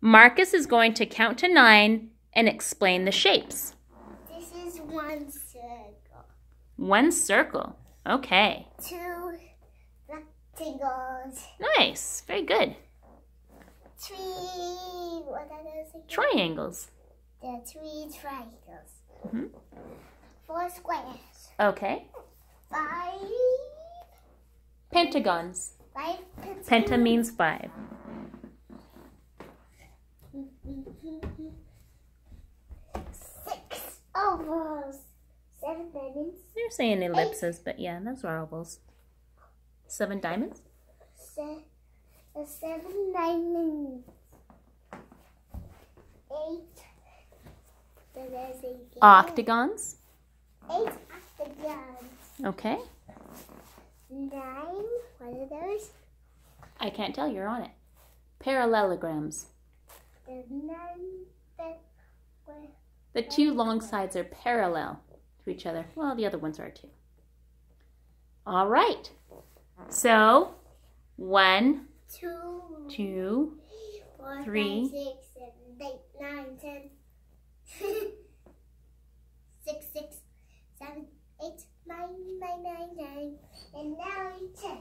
Marcus is going to count to nine and explain the shapes. This is one circle. One circle. Okay. Two rectangles. Nice. Very good. Three, what are those again? Triangles. There are three triangles. Mhm. Four squares. Okay. Five. Pentagons. Five pentagons. Penta means five. Six ovals. Seven diamonds. You're saying ellipses, but yeah, those are ovals. Seven diamonds? Se- uh, seven diamonds. Eight. Then there's a Octagons. Eight octagons. Okay. Nine. What are those? I can't tell. You're on it. Parallelograms. The two long sides are parallel to each other. Well, the other ones are too. All right. So, one, Two. two, four, three. five, six, seven, eight, nine, ten. six, six, seven, eight, nine, nine, nine, nine, and now ten.